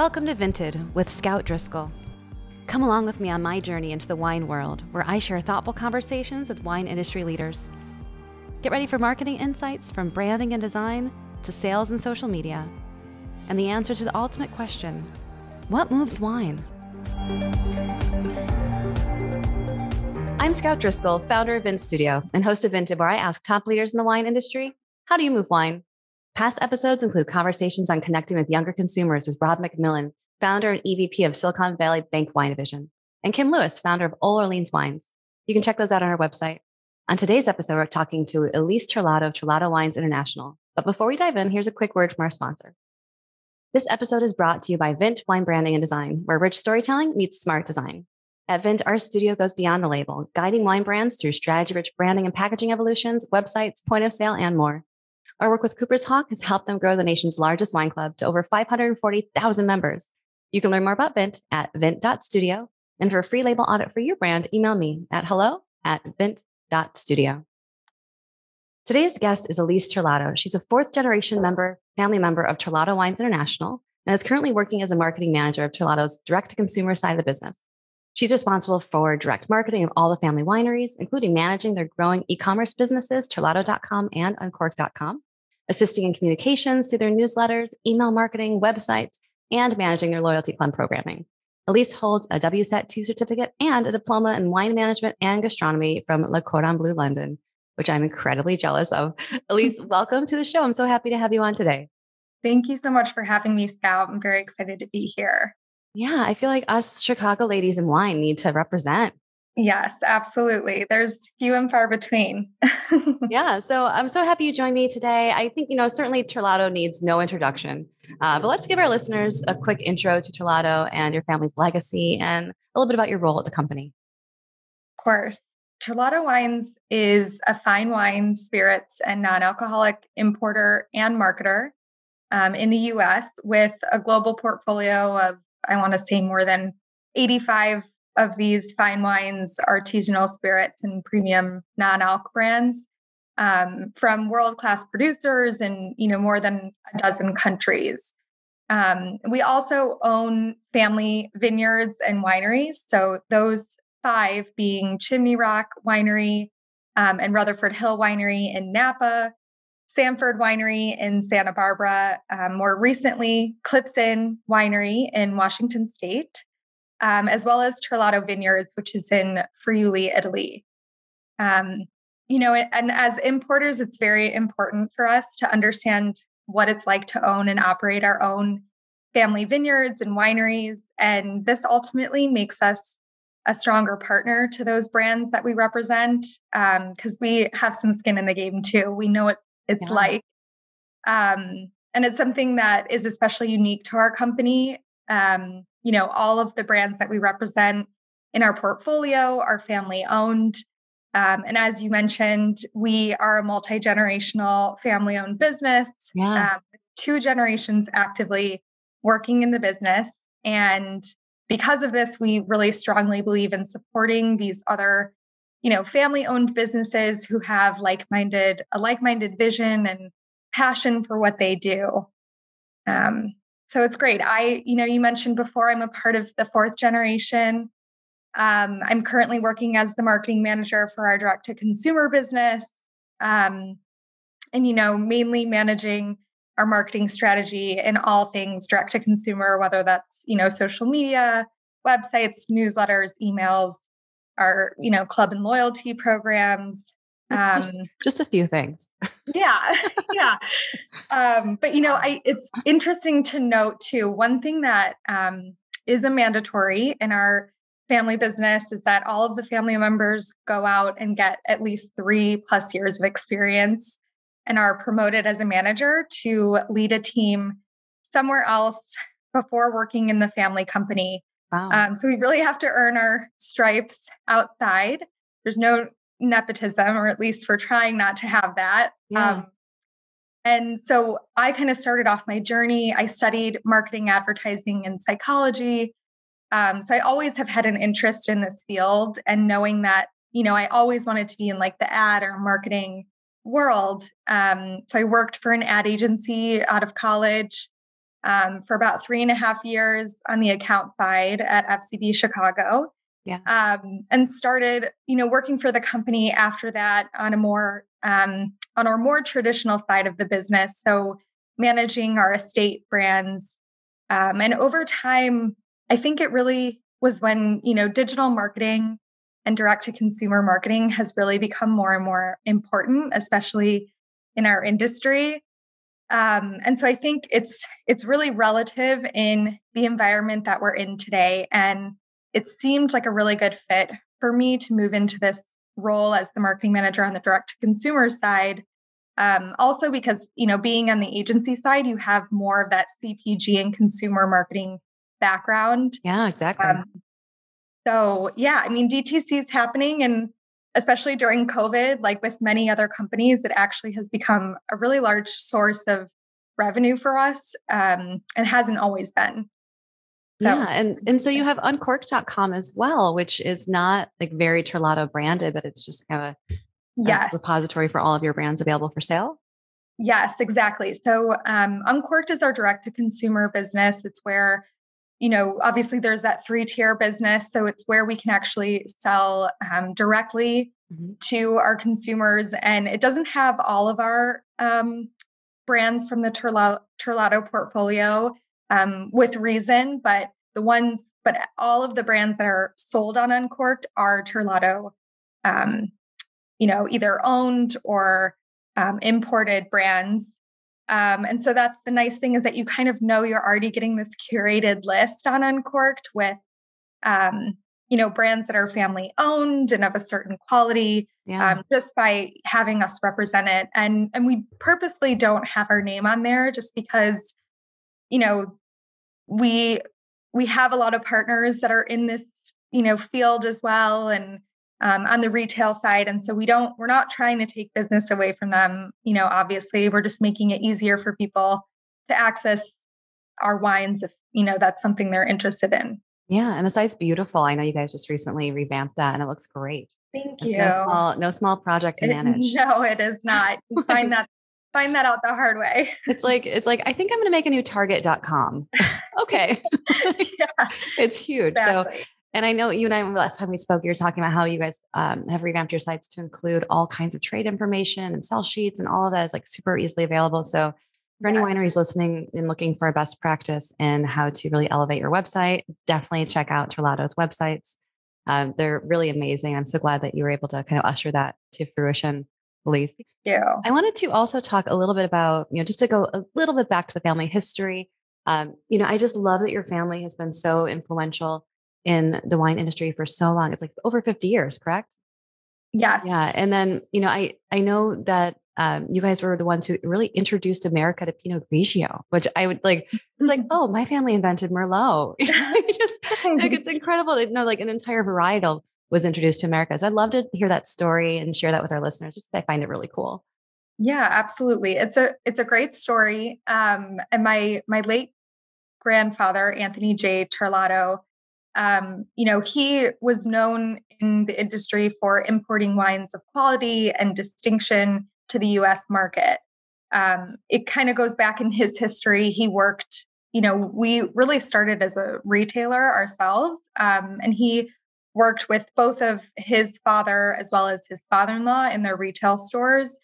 Welcome to Vinted with Scout Driscoll. Come along with me on my journey into the wine world, where I share thoughtful conversations with wine industry leaders. Get ready for marketing insights from branding and design to sales and social media, and the answer to the ultimate question what moves wine? I'm Scout Driscoll, founder of Vint Studio and host of Vinted, where I ask top leaders in the wine industry how do you move wine? Past episodes include conversations on connecting with younger consumers with Rob McMillan, founder and EVP of Silicon Valley Bank Wine Division, and Kim Lewis, founder of Old Orleans Wines. You can check those out on our website. On today's episode, we're talking to Elise Terlato of Terlato Wines International. But before we dive in, here's a quick word from our sponsor. This episode is brought to you by Vint Wine Branding and Design, where rich storytelling meets smart design. At Vint, our studio goes beyond the label, guiding wine brands through strategy rich branding and packaging evolutions, websites, point of sale, and more. Our work with Cooper's Hawk has helped them grow the nation's largest wine club to over 540,000 members. You can learn more about Vint at vint.studio. And for a free label audit for your brand, email me at hello at vint.studio. Today's guest is Elise Terlato. She's a fourth generation member, family member of Terlato Wines International, and is currently working as a marketing manager of Terlato's direct to consumer side of the business. She's responsible for direct marketing of all the family wineries, including managing their growing e commerce businesses, terlato.com and uncork.com assisting in communications through their newsletters, email marketing, websites, and managing their loyalty club programming. Elise holds a WSET 2 certificate and a diploma in wine management and gastronomy from Le Cordon Bleu London, which I'm incredibly jealous of. Elise, welcome to the show. I'm so happy to have you on today. Thank you so much for having me, Scout. I'm very excited to be here. Yeah, I feel like us Chicago ladies in wine need to represent. Yes, absolutely. There's few and far between. yeah. So I'm so happy you joined me today. I think, you know, certainly Terlato needs no introduction, uh, but let's give our listeners a quick intro to Terlato and your family's legacy and a little bit about your role at the company. Of course. Terlato Wines is a fine wine, spirits, and non alcoholic importer and marketer um, in the US with a global portfolio of, I want to say, more than 85 of these fine wines, artisanal spirits, and premium non-alc brands um, from world-class producers in you know more than a dozen countries. Um, we also own family vineyards and wineries. So those five being Chimney Rock Winery um, and Rutherford Hill Winery in Napa, Sanford Winery in Santa Barbara, um, more recently Clipson Winery in Washington State, um, as well as Terlato Vineyards, which is in Friuli, Italy. Um, you know, and as importers, it's very important for us to understand what it's like to own and operate our own family vineyards and wineries. And this ultimately makes us a stronger partner to those brands that we represent because um, we have some skin in the game too. We know what it's yeah. like. Um, and it's something that is especially unique to our company. Um, you know, all of the brands that we represent in our portfolio are family owned. Um, and as you mentioned, we are a multi generational family owned business, yeah. um, two generations actively working in the business. And because of this, we really strongly believe in supporting these other, you know, family owned businesses who have like minded, a like minded vision and passion for what they do. Um, so it's great. I, you know, you mentioned before I'm a part of the fourth generation. Um, I'm currently working as the marketing manager for our direct to consumer business. Um, and, you know, mainly managing our marketing strategy in all things direct to consumer, whether that's, you know, social media, websites, newsletters, emails, our, you know, club and loyalty programs, um, just, just a few things. yeah, yeah. Um, but you know, I it's interesting to note too. One thing that um, is a mandatory in our family business is that all of the family members go out and get at least three plus years of experience and are promoted as a manager to lead a team somewhere else before working in the family company. Wow. Um, so we really have to earn our stripes outside. There's no nepotism, or at least for trying not to have that. Yeah. Um, and so I kind of started off my journey. I studied marketing, advertising, and psychology. Um, so I always have had an interest in this field and knowing that, you know, I always wanted to be in like the ad or marketing world. Um, so I worked for an ad agency out of college. um, for about three and a half years on the account side at FCB Chicago. Yeah. Um, and started, you know, working for the company after that on a more um, on our more traditional side of the business. So managing our estate brands. Um, and over time, I think it really was when, you know, digital marketing and direct to consumer marketing has really become more and more important, especially in our industry. Um, and so I think it's it's really relative in the environment that we're in today. And it seemed like a really good fit for me to move into this role as the marketing manager on the direct to consumer side. Um, also because you know being on the agency side, you have more of that CPG and consumer marketing background. Yeah, exactly. Um, so yeah, I mean DTC is happening, and especially during COVID, like with many other companies, it actually has become a really large source of revenue for us um, and hasn't always been. So, yeah. And, and so you have uncorked.com as well, which is not like very Terlato branded, but it's just kind of a, yes. A repository for all of your brands available for sale. Yes, exactly. So um, Uncorked is our direct to consumer business. It's where you know, obviously there's that three tier business. So it's where we can actually sell um, directly mm-hmm. to our consumers. And it doesn't have all of our um, brands from the Terlato, portfolio um, with reason, but the ones, but all of the brands that are sold on Uncorked are Terlato, um, you know, either owned or um, imported brands. Um, and so that's the nice thing is that you kind of know you're already getting this curated list on Uncorked with, um, you know, brands that are family owned and of a certain quality, yeah. um, just by having us represent it. And and we purposely don't have our name on there just because, you know, we we have a lot of partners that are in this you know field as well and um, on the retail side and so we don't we're not trying to take business away from them you know obviously we're just making it easier for people to access our wines if you know that's something they're interested in. Yeah and the site's beautiful. I know you guys just recently revamped that and it looks great. Thank it's you. no small no small project to manage. it, no it is not. Find that find that out the hard way it's like it's like i think i'm going to make a new target.com okay yeah it's huge exactly. so and I know you and I, last time we spoke, you were talking about how you guys um, have revamped your sites to include all kinds of trade information and sell sheets, and all of that is like super easily available. So, for yes. any wineries listening and looking for a best practice in how to really elevate your website, definitely check out Terlato's websites. Um, they're really amazing. I'm so glad that you were able to kind of usher that to fruition, Elise. Yeah. I wanted to also talk a little bit about, you know, just to go a little bit back to the family history. Um, you know, I just love that your family has been so influential in the wine industry for so long. It's like over 50 years, correct? Yes. Yeah. And then, you know, I I know that um, you guys were the ones who really introduced America to Pinot Grigio, which I would like. It's like, oh, my family invented Merlot. just like it's incredible that you know, like an entire varietal was introduced to America. So I'd love to hear that story and share that with our listeners. Just I find it really cool. Yeah, absolutely. It's a it's a great story. Um, and my my late grandfather, Anthony J. Terlato, um, you know, he was known in the industry for importing wines of quality and distinction to the US market. Um, it kind of goes back in his history. He worked, you know, we really started as a retailer ourselves, um, and he worked with both of his father as well as his father in law in their retail stores.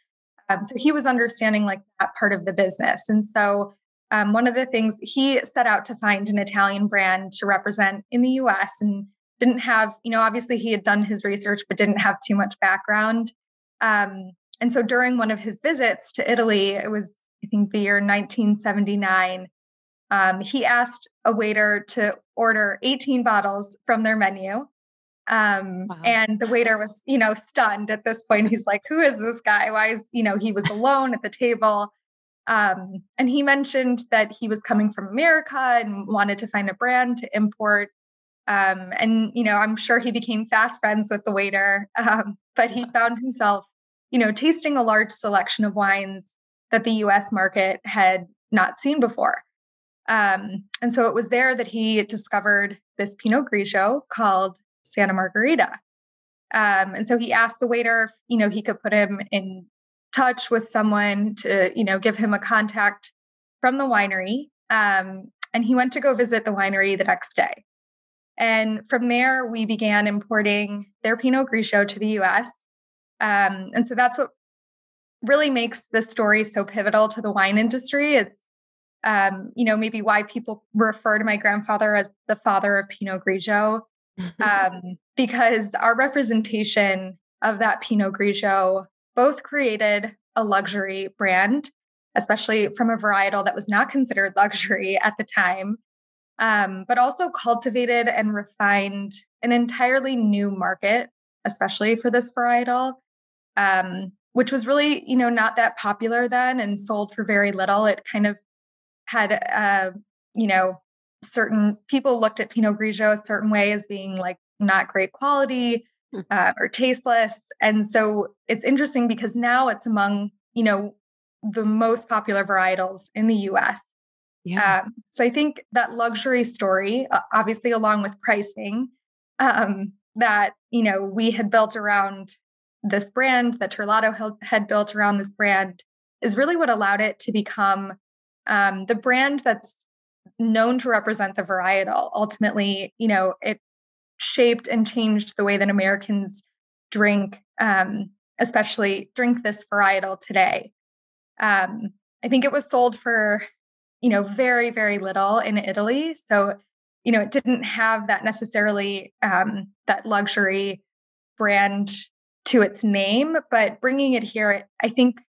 Um, so he was understanding like that part of the business. And so um, one of the things he set out to find an Italian brand to represent in the US and didn't have, you know, obviously he had done his research, but didn't have too much background. Um, and so during one of his visits to Italy, it was, I think, the year 1979, um, he asked a waiter to order 18 bottles from their menu. Um, wow. And the waiter was, you know, stunned at this point. He's like, who is this guy? Why is, you know, he was alone at the table. Um, and he mentioned that he was coming from America and wanted to find a brand to import. Um, and, you know, I'm sure he became fast friends with the waiter, um, but he found himself, you know, tasting a large selection of wines that the US market had not seen before. Um, and so it was there that he discovered this Pinot Grigio called Santa Margherita. Um, and so he asked the waiter if, you know, he could put him in touch with someone to, you know, give him a contact from the winery. Um, and he went to go visit the winery the next day. And from there, we began importing their Pinot Grigio to the US. Um, and so that's what really makes this story so pivotal to the wine industry. It's, um, you know, maybe why people refer to my grandfather as the father of Pinot Grigio, um, because our representation of that Pinot Grigio both created a luxury brand, especially from a varietal that was not considered luxury at the time, um, but also cultivated and refined an entirely new market, especially for this varietal, um, which was really, you know, not that popular then and sold for very little. It kind of had, uh, you know, certain people looked at Pinot Grigio a certain way as being like not great quality hmm. uh, or tasteless. And so it's interesting because now it's among, you know, the most popular varietals in the US. Yeah. Um, so I think that luxury story, uh, obviously along with pricing, um, that you know we had built around this brand, that Terlato had built around this brand, is really what allowed it to become um, the brand that's known to represent the varietal. Ultimately, you know, it shaped and changed the way that Americans drink, um, especially drink this varietal today. Um, I think it was sold for you know, very, very little in Italy. So, you know, it didn't have that necessarily um, that luxury brand to its name, but bringing it here, I think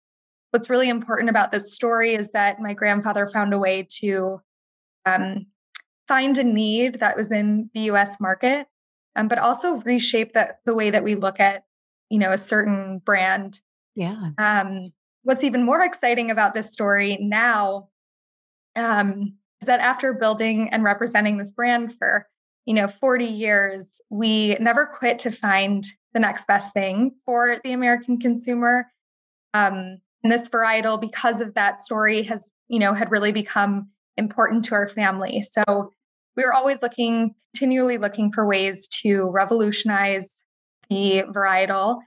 what's really important about this story is that my grandfather found a way to um, find a need that was in the US market, um, but also reshape that the way that we look at, you know, a certain brand. Yeah. Um, what's even more exciting about this story now um, is that after building and representing this brand for you know 40 years we never quit to find the next best thing for the american consumer um, and this varietal because of that story has you know had really become important to our family so we are always looking continually looking for ways to revolutionize the varietal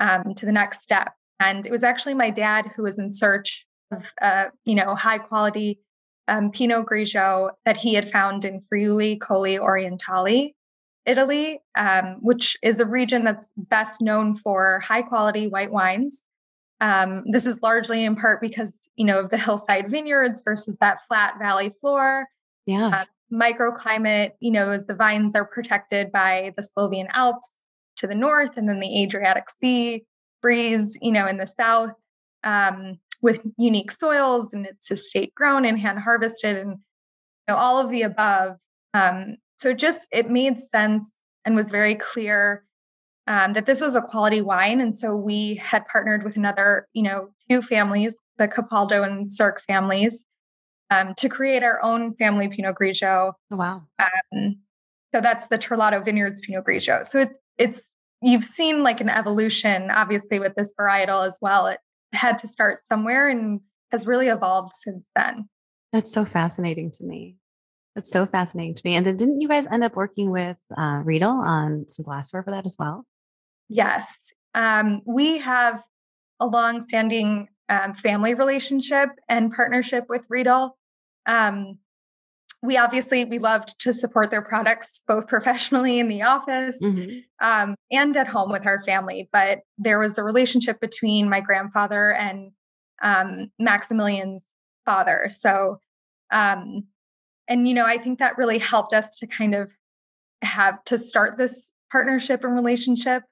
um, to the next step and it was actually my dad who was in search of uh, you know high quality um, Pinot Grigio that he had found in Friuli Colli Orientali, Italy, um, which is a region that's best known for high quality white wines. Um, this is largely in part because you know of the hillside vineyards versus that flat valley floor. Yeah. Uh, microclimate, you know, as the vines are protected by the Slovene Alps to the north, and then the Adriatic Sea breeze, you know, in the south. Um, with unique soils and it's estate grown and hand harvested and you know all of the above um, so just it made sense and was very clear um, that this was a quality wine and so we had partnered with another you know two families the capaldo and cirque families um, to create our own family pinot grigio oh, wow um, so that's the terlato vineyards pinot grigio so it, it's you've seen like an evolution obviously with this varietal as well it had to start somewhere and has really evolved since then. That's so fascinating to me. That's so fascinating to me. And then didn't you guys end up working with uh, Riedel on some glassware for that as well? Yes. Um, we have a long-standing um, family relationship and partnership with Riedel. Um, we obviously we loved to support their products both professionally in the office mm-hmm. um, and at home with our family but there was a relationship between my grandfather and um, maximilian's father so um, and you know i think that really helped us to kind of have to start this partnership and relationship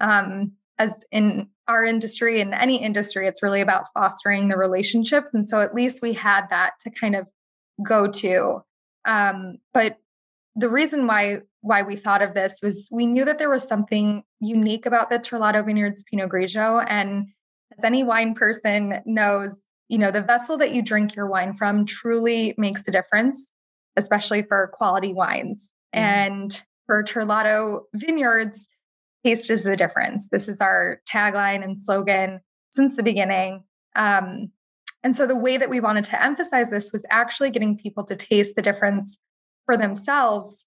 um, as in our industry in any industry it's really about fostering the relationships and so at least we had that to kind of go to. Um, but the reason why why we thought of this was we knew that there was something unique about the Terlato Vineyards Pinot Grigio, and as any wine person knows, you know the vessel that you drink your wine from truly makes a difference, especially for quality wines. Mm. And for Terlato Vineyards, taste is the difference. This is our tagline and slogan since the beginning. Um, and so the way that we wanted to emphasize this was actually getting people to taste the difference for themselves,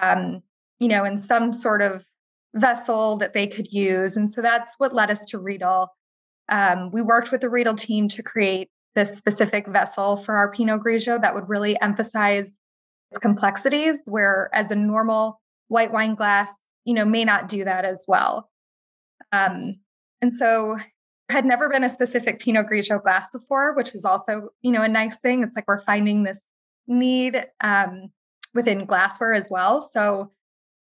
um, you know, in some sort of vessel that they could use. And so that's what led us to Riedel. Um, we worked with the Riedel team to create this specific vessel for our Pinot Grigio that would really emphasize its complexities, where as a normal white wine glass, you know, may not do that as well. Um, and so had never been a specific Pinot Grigio glass before, which was also, you know, a nice thing. It's like we're finding this need um, within glassware as well. So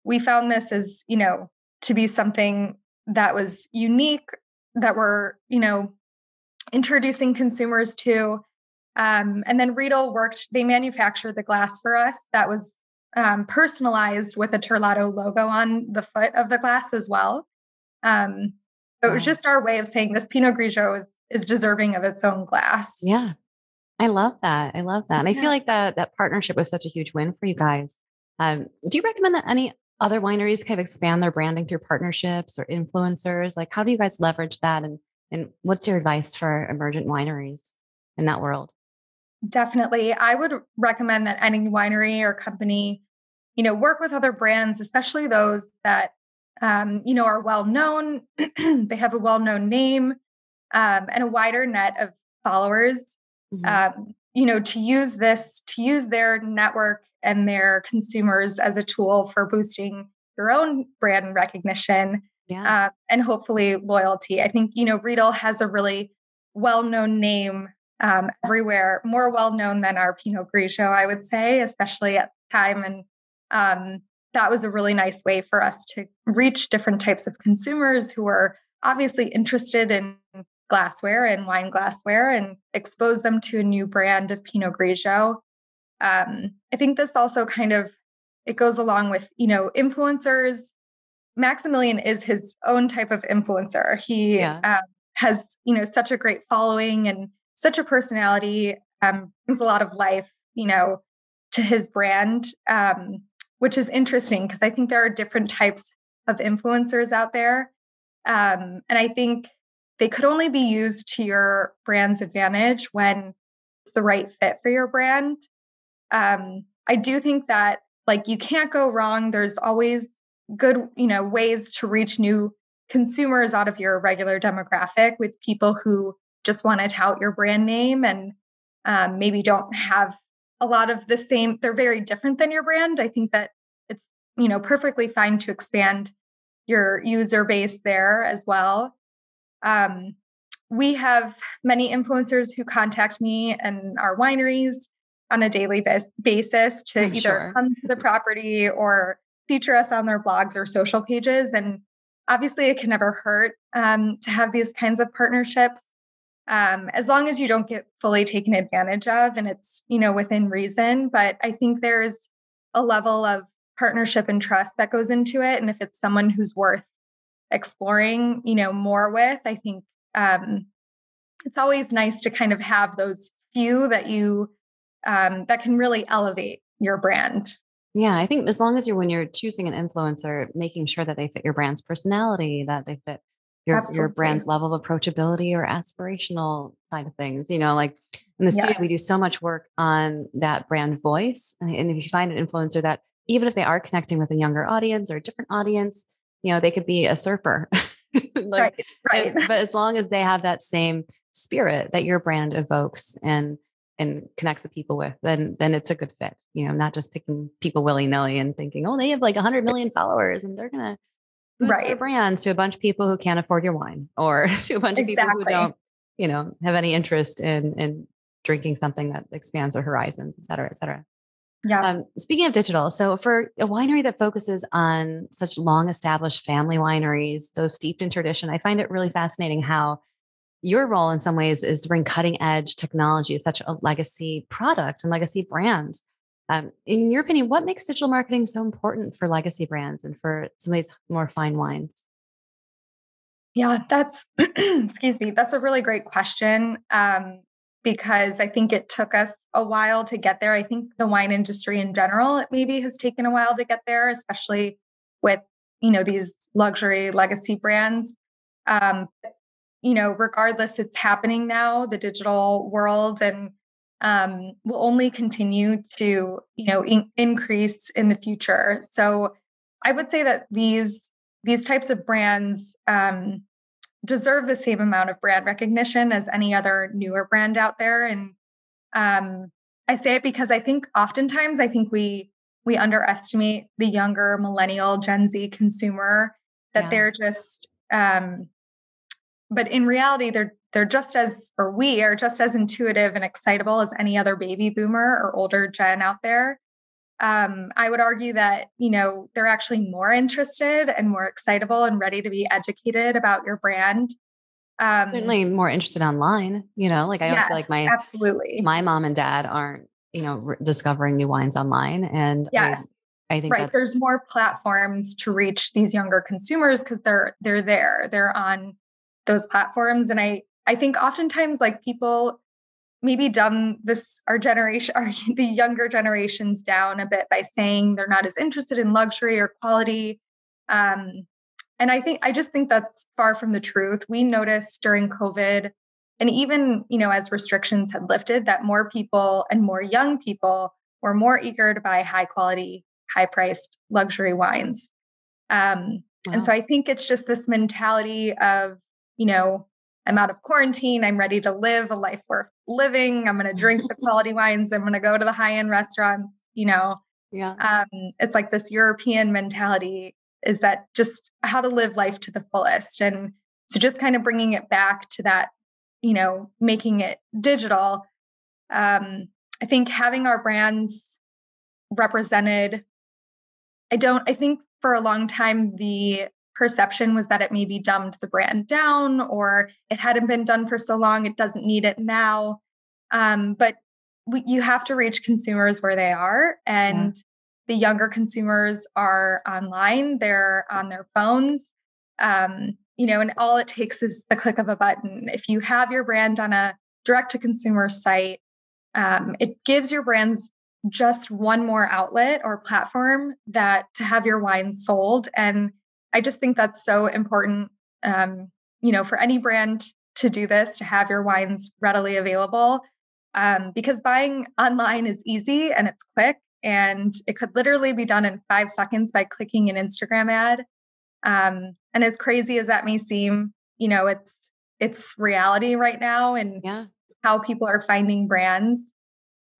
we found this as, you know, to be something that was unique that we're, you know, introducing consumers to. Um, and then Riedel worked, they manufactured the glass for us that was um, personalized with a Terlato logo on the foot of the glass as well. Um, so it was just our way of saying this Pinot Grigio is, is deserving of its own glass. Yeah. I love that. I love that. And I feel like that that partnership was such a huge win for you guys. Um, do you recommend that any other wineries kind of expand their branding through partnerships or influencers? Like how do you guys leverage that and and what's your advice for emergent wineries in that world? Definitely. I would recommend that any winery or company, you know, work with other brands, especially those that um, you know, are well known. they have a well known name um, and a wider net of followers. Mm-hmm. Um, you know, to use this, to use their network and their consumers as a tool for boosting your own brand recognition yeah. uh, and hopefully loyalty. I think, you know, Riedel has a really well known name um, everywhere, more well known than our Pinot Grigio, I would say, especially at the time. And um, that was a really nice way for us to reach different types of consumers who are obviously interested in glassware and wine glassware and expose them to a new brand of Pinot Grigio. Um, I think this also kind of it goes along with you know influencers. Maximilian is his own type of influencer. He yeah. um, has you know such a great following and such a personality. Um, brings a lot of life, you know, to his brand. Um, which is interesting because I think there are different types of influencers out there. Um, and I think they could only be used to your brand's advantage when it's the right fit for your brand. Um, I do think that like you can't go wrong. There's always good, you know, ways to reach new consumers out of your regular demographic with people who just want to tout your brand name and um, maybe don't have a lot of the same they're very different than your brand. I think that it's you know perfectly fine to expand your user base there as well. Um, we have many influencers who contact me and our wineries on a daily bas- basis to I'm either sure. come to the property or feature us on their blogs or social pages and obviously it can never hurt um, to have these kinds of partnerships um, as long as you don't get fully taken advantage of and it's you know within reason but i think there's a level of partnership and trust that goes into it and if it's someone who's worth exploring you know more with i think um, it's always nice to kind of have those few that you um, that can really elevate your brand. Yeah i think as long as you're when you're choosing an influencer making sure that they fit your brand's personality that they fit your your brand's level of approachability or aspirational side of things. You know, like in the yes. studio, we do so much work on that brand voice. And if you find an influencer that even if they are connecting with a younger audience or a different audience, you know, they could be a surfer. like, right. Eh, right. And, but as long as they have that same spirit that your brand evokes and and connects with people with, then then it's a good fit. You know, not just picking people willy nilly and thinking, oh, they have like 100 million followers and they're gonna boost right. your brands to a bunch of people who can't afford your wine or to a bunch exactly. of people who don't, you know, have any interest in in drinking something that expands their horizons, et cetera, et cetera. Yeah. Um, speaking of digital, so for a winery that focuses on such long established family wineries, so steeped in tradition, I find it really fascinating how your role in some ways is to bring cutting edge technology such a legacy product and legacy brands um, in your opinion, what makes digital marketing so important for legacy brands and for some of these more fine wines? Yeah, that's, excuse me, that's a really great question um, because I think it took us a while to get there. I think the wine industry in general, it maybe has taken a while to get there, especially with, you know, these luxury legacy brands. Um, you know, regardless, it's happening now, the digital world. And um, will only continue to you know in- increase in the future. So I would say that these these types of brands um, deserve the same amount of brand recognition as any other newer brand out there. And um, I say it because I think oftentimes I think we we underestimate the younger millennial Gen Z consumer that yeah. they're just um, but in reality they're they're just as or we are just as intuitive and excitable as any other baby boomer or older gen out there. Um, i would argue that you know they're actually more interested and more excitable and ready to be educated about your brand. Um, certainly more interested online you know like i yes, don't feel like my absolutely. my mom and dad aren't you know re- discovering new wines online and yes. I, I think right there's more platforms to reach these younger consumers because they're they're there they're on those platforms. And I I think oftentimes like people maybe dumb this our generation our the younger generations down a bit by saying they're not as interested in luxury or quality. Um, and I think I just think that's far from the truth. We noticed during COVID and even, you know, as restrictions had lifted, that more people and more young people were more eager to buy high quality, high priced luxury wines. Um, wow. And so I think it's just this mentality of you know, I'm out of quarantine. I'm ready to live a life worth living. I'm going to drink the quality wines. I'm going to go to the high end restaurants. You know, yeah. Um, it's like this European mentality is that just how to live life to the fullest. And so just kind of bringing it back to that, you know, making it digital. Um, I think having our brands represented, I don't, I think for a long time, the perception was that it maybe dumbed the brand down or it hadn't been done for so long, it doesn't need it now. Um, but we, you have to reach consumers where they are. And yeah. the younger consumers are online, they're on their phones. Um, you know, and all it takes is the click of a button. If you have your brand on a direct to consumer site, um, it gives your brands just one more outlet or platform that to have your wine sold. And I just think that's so important, um, you know, for any brand to do this, to have your wines readily available. Um, because buying online is easy and it's quick and it could literally be done in five seconds by clicking an Instagram ad. Um, and as crazy as that may seem, you know, it's it's reality right now and yeah. how people are finding brands.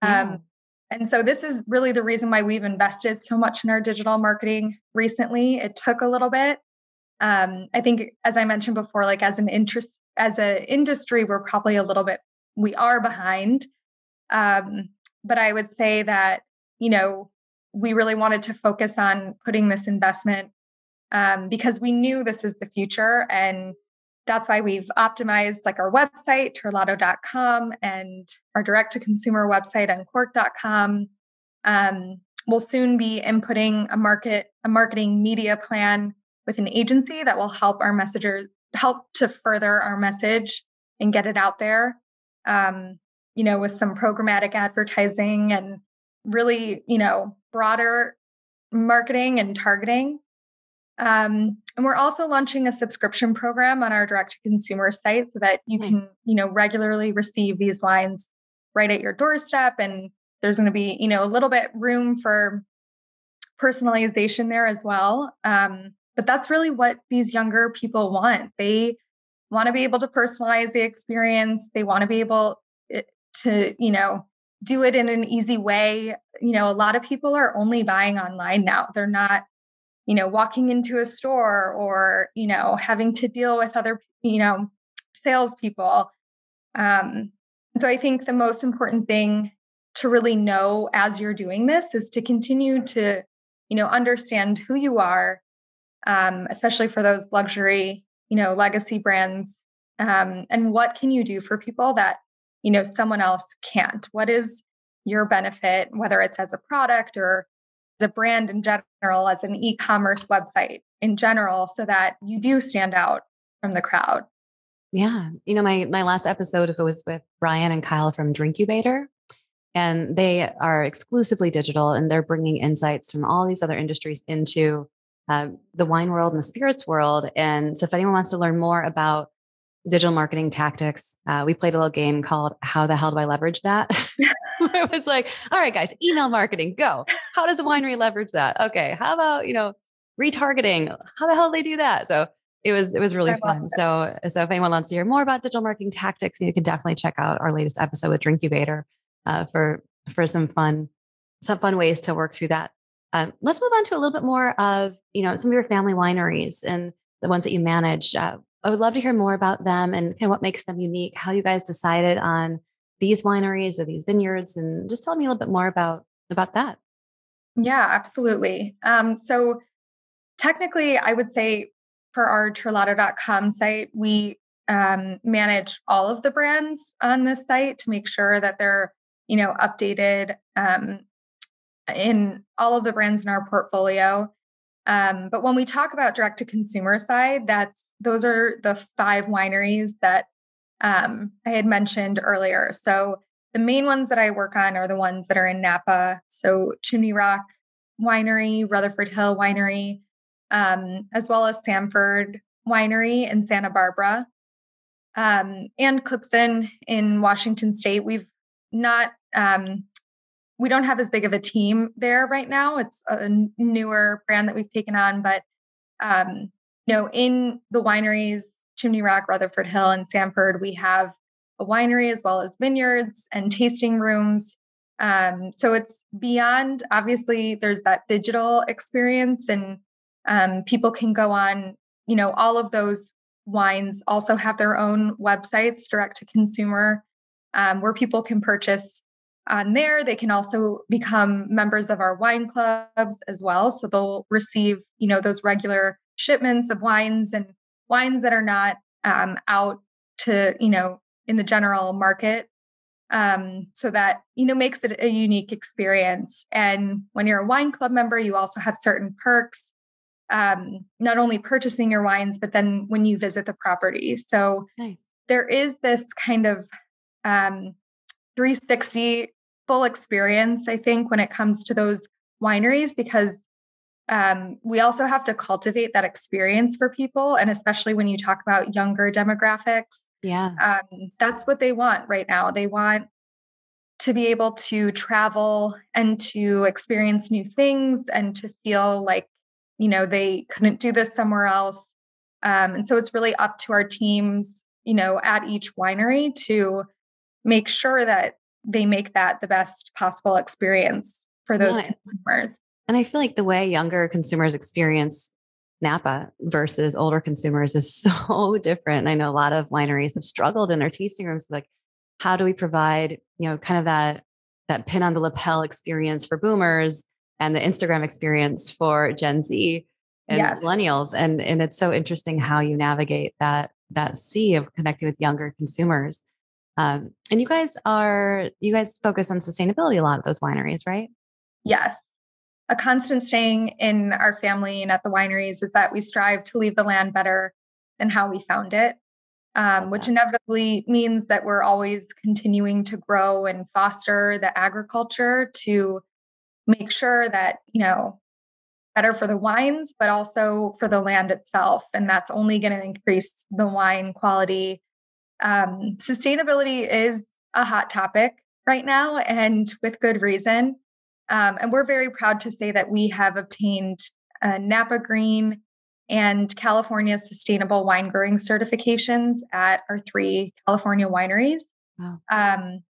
Um, and so this is really the reason why we've invested so much in our digital marketing recently. It took a little bit. Um, I think, as I mentioned before, like as an interest, as an industry, we're probably a little bit, we are behind. Um, but I would say that, you know, we really wanted to focus on putting this investment um, because we knew this is the future. And that's why we've optimized like our website, terlato.com, and our direct to consumer website, uncork.com. Um, we'll soon be inputting a market, a marketing media plan with an agency that will help our messengers help to further our message and get it out there. Um, you know, with some programmatic advertising and really, you know, broader marketing and targeting. Um, and we're also launching a subscription program on our direct to consumer site so that you nice. can, you know, regularly receive these wines right at your doorstep. And there's going to be, you know, a little bit room for personalization there as well. Um, but that's really what these younger people want. They want to be able to personalize the experience. They want to be able eh, to, you know, do it in an easy way. You know, a lot of people are only buying online now. They're not you know walking into a store or you know having to deal with other you know salespeople. Um, so i think the most important thing to really know as you're doing this is to continue to you know understand who you are um, especially for those luxury you know legacy brands um, and what can you do for people that you know someone else can't? What is your benefit whether it's as a product or a brand in general, as an e commerce website in general, so that you do stand out from the crowd. Yeah. You know, my, my last episode was with Brian and Kyle from Drinkubator, and they are exclusively digital and they're bringing insights from all these other industries into uh, the wine world and the spirits world. And so, if anyone wants to learn more about digital marketing tactics. Uh, we played a little game called How the Hell Do I Leverage That? it was like, all right, guys, email marketing, go. How does a winery leverage that? Okay. How about, you know, retargeting? How the hell do they do that? So it was it was really fun. So so if anyone wants to hear more about digital marketing tactics, you can definitely check out our latest episode with Drinkubator uh, for for some fun some fun ways to work through that. Um, let's move on to a little bit more of you know some of your family wineries and the ones that you manage. Uh, I would love to hear more about them and kind of what makes them unique. How you guys decided on these wineries or these vineyards, and just tell me a little bit more about about that. Yeah, absolutely. Um, so technically, I would say for our Terlato.com site, we um, manage all of the brands on this site to make sure that they're, you know, updated um, in all of the brands in our portfolio. Um, but when we talk about direct to consumer side, that's those are the five wineries that um, I had mentioned earlier. So the main ones that I work on are the ones that are in Napa. So Chimney Rock Winery, Rutherford Hill Winery, um, as well as Sanford Winery in Santa Barbara, um, and Clipson in Washington State. We've not, um, we don't have as big of a team there right now. It's a newer brand that we've taken on, but um, you know, in the wineries, Chimney Rock, Rutherford Hill, and Sanford, we have a winery as well as vineyards and tasting rooms. Um, so it's beyond, obviously, there's that digital experience, and um, people can go on, you know, all of those wines also have their own websites direct to consumer um, where people can purchase on there. They can also become members of our wine clubs as well. So they'll receive, you know, those regular shipments of wines and wines that are not um, out to, you know, in the general market um, so that you know makes it a unique experience and when you're a wine club member you also have certain perks um, not only purchasing your wines but then when you visit the property so nice. there is this kind of um, 360 full experience i think when it comes to those wineries because um, we also have to cultivate that experience for people and especially when you talk about younger demographics yeah. Um, that's what they want right now. They want to be able to travel and to experience new things and to feel like, you know, they couldn't do this somewhere else. Um, and so it's really up to our teams, you know, at each winery to make sure that they make that the best possible experience for those yeah. consumers. And I feel like the way younger consumers experience Napa versus older consumers is so different. And I know a lot of wineries have struggled in their tasting rooms. Like, how do we provide, you know, kind of that that pin on the lapel experience for boomers and the Instagram experience for Gen Z and yes. millennials? And and it's so interesting how you navigate that that sea of connecting with younger consumers. Um, and you guys are you guys focus on sustainability a lot of those wineries, right? Yes, a constant staying in our family and at the wineries is that we strive to leave the land better than how we found it, um, which inevitably means that we're always continuing to grow and foster the agriculture to make sure that, you know, better for the wines, but also for the land itself. And that's only going to increase the wine quality. Um, sustainability is a hot topic right now, and with good reason. Um, and we're very proud to say that we have obtained Napa Green and California Sustainable Wine Growing certifications at our three California wineries. Wow. Um,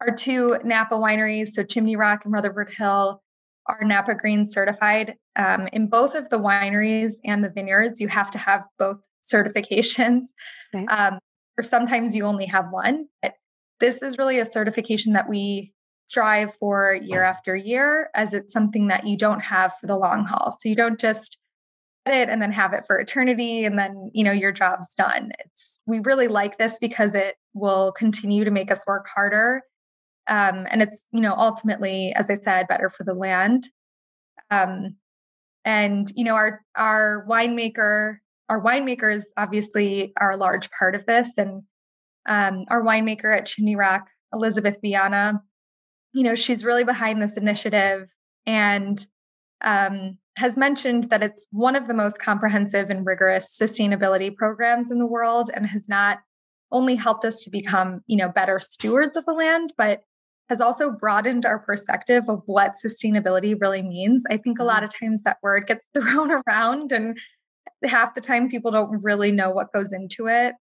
our two Napa wineries, so Chimney Rock and Rutherford Hill, are Napa Green certified. Um, in both of the wineries and the vineyards, you have to have both certifications. Okay. Um, or sometimes you only have one. But this is really a certification that we strive for year after year as it's something that you don't have for the long haul. So you don't just get it and then have it for eternity and then, you know, your job's done. It's we really like this because it will continue to make us work harder. Um, and it's, you know, ultimately, as I said, better for the land. Um, and you know, our our winemaker, our winemakers obviously are a large part of this. And um, our winemaker at Chimney Rock, Elizabeth Vianna, you know, she's really behind this initiative and um, has mentioned that it's one of the most comprehensive and rigorous sustainability programs in the world and has not only helped us to become, you know, better stewards of the land, but has also broadened our perspective of what sustainability really means. I think a lot mm-hmm. of times that word gets thrown around and half the time people don't really know what goes into it.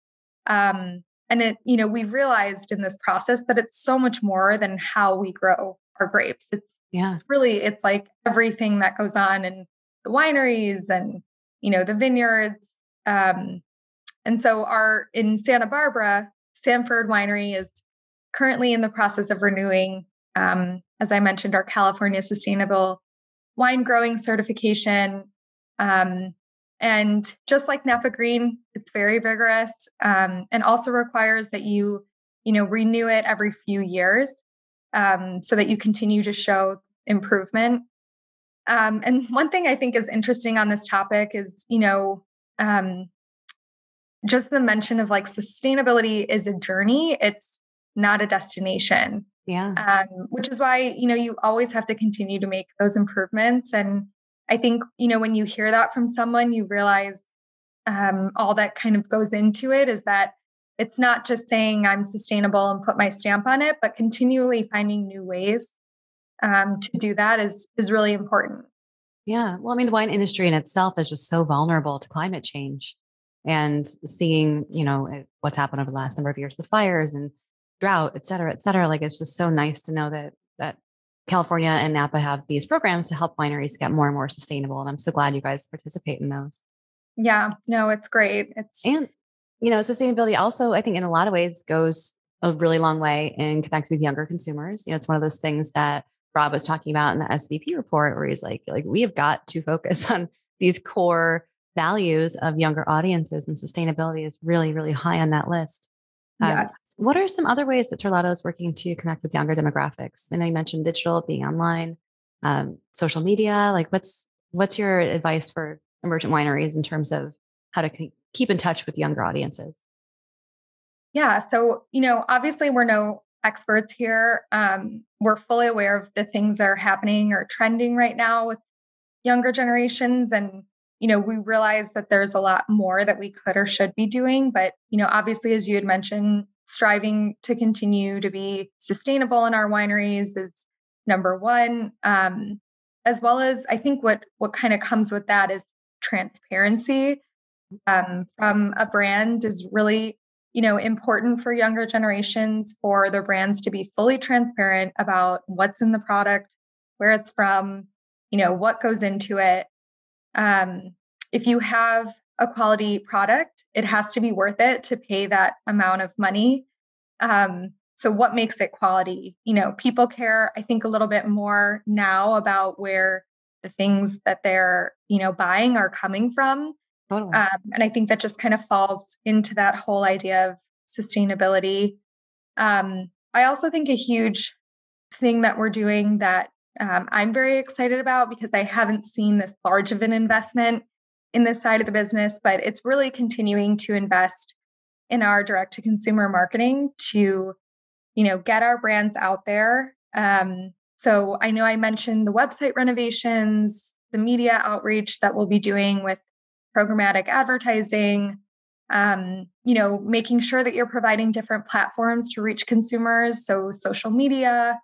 Um, and it, you know, we've realized in this process that it's so much more than how we grow our grapes. It's yeah, it's really it's like everything that goes on in the wineries and you know the vineyards. Um, and so our in Santa Barbara, Sanford Winery is currently in the process of renewing, um, as I mentioned, our California Sustainable Wine Growing Certification. Um, and just like Napa Green, it's very vigorous um, and also requires that you, you know, renew it every few years um, so that you continue to show improvement. Um, and one thing I think is interesting on this topic is, you know, um, just the mention of like sustainability is a journey. It's not a destination. Yeah. Um, which is why, you know, you always have to continue to make those improvements. And I think, you know, when you hear that from someone, you realize um, all that kind of goes into it is that it's not just saying I'm sustainable and put my stamp on it, but continually finding new ways um, to do that is is really important. Yeah. Well, I mean, the wine industry in itself is just so vulnerable to climate change and seeing, you know, eh, what's happened over the last number of years, the fires and drought, et cetera, et cetera. Like, it's just so nice to know that, that California and Napa have these programs to help wineries get more and more sustainable. And I'm so glad you guys participate in those. Yeah, no, it's great. It's, and, you know, sustainability also, I think in a lot of ways goes a really long way in connecting with younger consumers. You know, it's one of those things that Rob was talking about in the SVB report, where he's like, like we have got to focus on these core values of younger audiences, and sustainability is really, really high on that list. Um, yes. What are some other ways that Terlato is working to connect with younger demographics? And I know you mentioned digital, being online, um, social media. Like, what's what's your advice for emergent wineries in terms of how to keep in touch with younger audiences? Yeah. So, you know, obviously, we're no experts here. Um, we're fully aware of the things that are happening or trending right now with younger generations. And, you know, we realize that there's a lot more that we could or should be doing. But, you know, obviously, as you had mentioned, striving to continue to be sustainable in our wineries is number one. Um, as well as I think what what kind of comes with that is transparency um, from a brand is really you know important for younger generations for their brands to be fully transparent about what's in the product where it's from you know what goes into it um, if you have a quality product it has to be worth it to pay that amount of money um, so what makes it quality you know people care i think a little bit more now about where the things that they're you know buying are coming from Totally. Um, and I think that just kind of falls into that whole idea of sustainability. Um, I also think a huge thing that we're doing that um, I'm very excited about because I haven't seen this large of an investment in this side of the business, but it's really continuing to invest in our direct to consumer marketing to, you know, get our brands out there. Um, so I know I mentioned the website renovations, the media outreach that we'll be doing with programmatic advertising, um, you know, making sure that you're providing different platforms to reach consumers. So social media,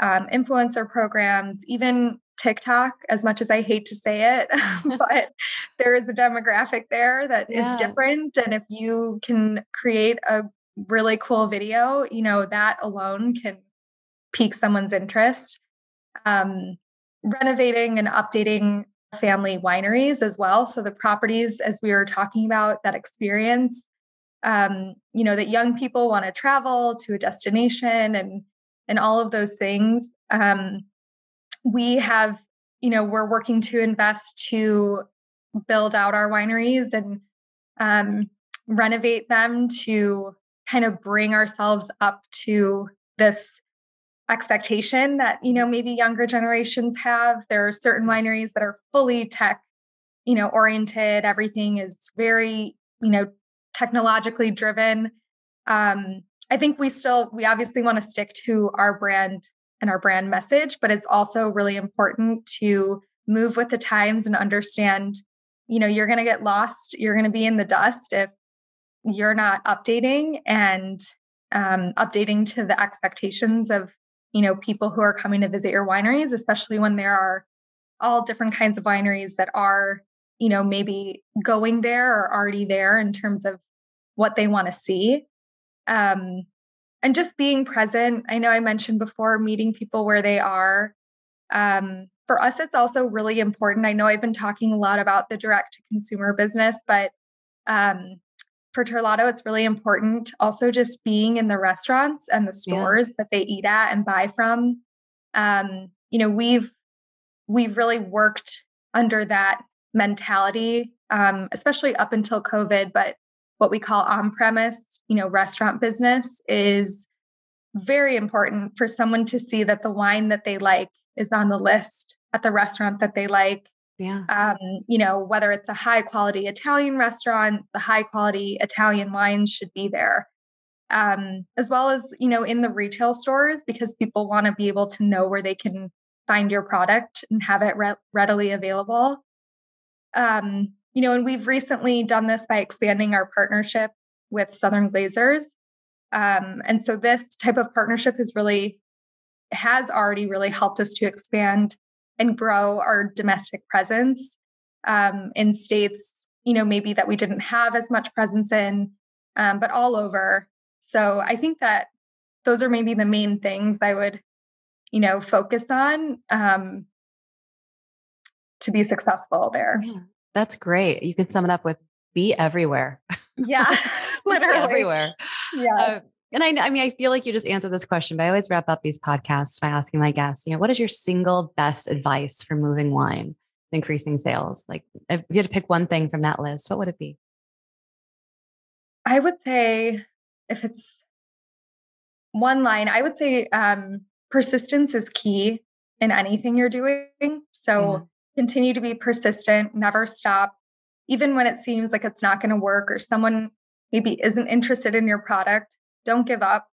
um, influencer programs, even TikTok, as much as I hate to say it, but there is a demographic there that yeah. is different. And if you can create a really cool video, you know, that alone can pique someone's interest. Um, renovating and updating family wineries as well. So the properties, as we were talking about, that experience, um, you know, that young people want to travel to a destination and and all of those things. Um, we have, you know, we're working to invest to build out our wineries and um, renovate them to kind of bring ourselves up to this expectation that you know maybe younger generations have. There are certain wineries that are fully tech you know oriented. Everything is very you know technologically driven. Um i think we still we obviously want to stick to our brand and our brand message but it's also really important to move with the times and understand you know you're going to get lost you're going to be in the dust if you're not updating and um, updating to the expectations of you know people who are coming to visit your wineries especially when there are all different kinds of wineries that are you know, maybe going there or already there in terms of what they want to see. Um, and just being present. I know I mentioned before meeting people where they are. Um, for us, it's also really important. I know I've been talking a lot about the direct to consumer business, but um, for Terlato, it's really important also just being in the restaurants and the stores yeah. that they eat at and buy from. Um, you know, we've we've really worked under that mentality, um, especially up until COVID. But what we call on-premise, you know, restaurant business is very important for someone to see that the wine that they like is on the list at the restaurant that they like. Yeah. Um, you know, whether it's a high quality Italian restaurant, the high quality Italian wines should be there. Um, as well as, you know, in the retail stores, because people want to be able to know where they can find your product and have it re- readily available. Um, you know, and we've recently done this by expanding our partnership with Southern Glazer's. Um, and so this type of partnership has really has already really helped us to expand and grow our domestic presence um, in states, you know, maybe that we didn't have as much presence in, um, but all over. So I think that those are maybe the main things I would, you know, focus on um, to be successful there. Yeah. That's great. You can sum it up with be everywhere. Yeah, literally everywhere. Yeah. Uh, and I, I mean, I feel like you just answered this question, but I always wrap up these podcasts by asking my guests, you know, what is your single best advice for moving wine, increasing sales? Like, if you had to pick one thing from that list, what would it be? I would say, if it's one line, I would say um, persistence is key in anything you're doing. So. Continue to be persistent, never stop, even when it seems like it's not going to work or someone maybe isn't interested in your product. Don't give up.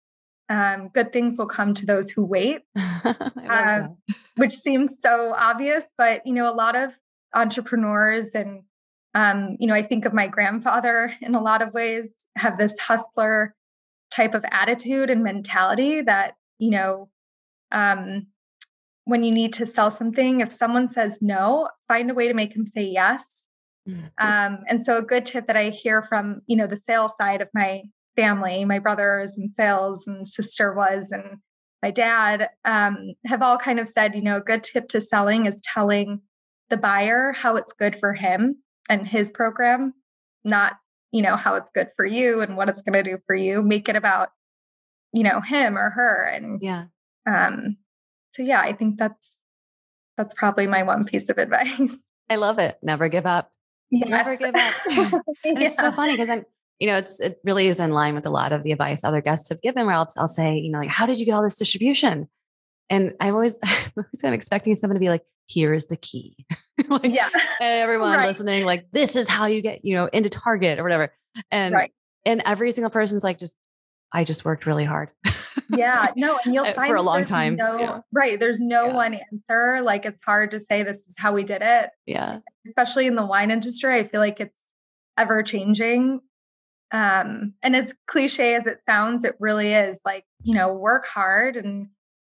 Um, good things will come to those who wait, um, which seems so obvious, but you know, a lot of entrepreneurs and um, you know, I think of my grandfather in a lot of ways have this hustler type of attitude and mentality that you know um, when you need to sell something, if someone says no, find a way to make them say yes. Mm-hmm. Um, and so a good tip that I hear from, you know, the sales side of my family, my brothers and sales and sister was, and my dad um, have all kind of said, you know, a good tip to selling is telling the buyer how it's good for him and his program, not, you know, how it's good for you and what it's going to do for you. Make it about, you know, him or her. And yeah. Um, so yeah, I think that's that's probably my one piece of advice. I love it. Never give up. Yes. Never give up. and yeah. it's so funny because I'm, you know, it's it really is in line with a lot of the advice other guests have given. Where I'll, I'll say, you know, like, how did you get all this distribution? And I'm always, I'm always kind of expecting someone to be like, here is the key. like, yeah. Everyone right. listening, like, this is how you get, you know, into Target or whatever. And right. and every single person's like, just, I just worked really hard yeah, no, and you'll find for a long time. No, yeah. right. There's no yeah. one answer. Like it's hard to say this is how we did it. Yeah. Especially in the wine industry, I feel like it's ever changing. Um, and as cliche as it sounds, it really is like, you know, work hard and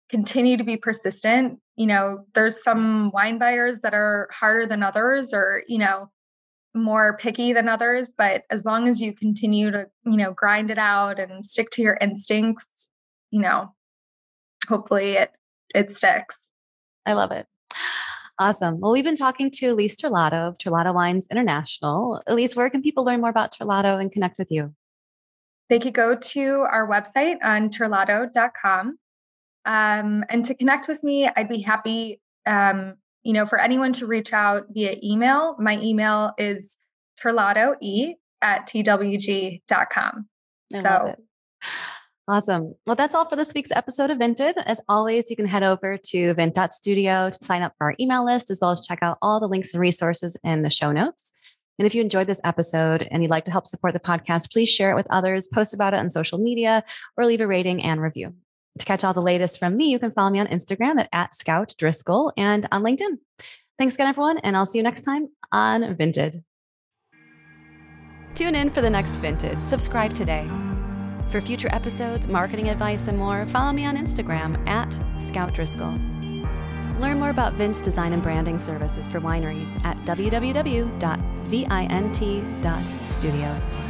continue to be persistent. You know, there's some wine buyers that are harder than others, or, you know, more picky than others but as long as you continue to you know grind it out and stick to your instincts you know, hopefully it it sticks. I love it. Awesome. Well, we've been talking to Elise Terlato of Terlato Wines International. Elise, where can people learn more about Terlato and connect with you? They could go to our website on terlato.com. Um, and to connect with me, I'd be happy, um, you know, for anyone to reach out via email. My email is terlatoe at twg.com. I so Awesome. Well, that's all for this week's episode of Vinted. As always, you can head over to Vint.studio to sign up for our email list, as well as check out all the links and resources in the show notes. And if you enjoyed this episode and you'd like to help support the podcast, please share it with others, post about it on social media, or leave a rating and review. To catch all the latest from me, you can follow me on Instagram at, at Scout Driscoll and on LinkedIn. Thanks again, everyone, and I'll see you next time on Vinted. Tune in for the next Vinted. Subscribe today. For future episodes, marketing advice, and more, follow me on Instagram at Scout Driscoll. Learn more about Vint's Design and Branding Services for wineries at www.vint.studio.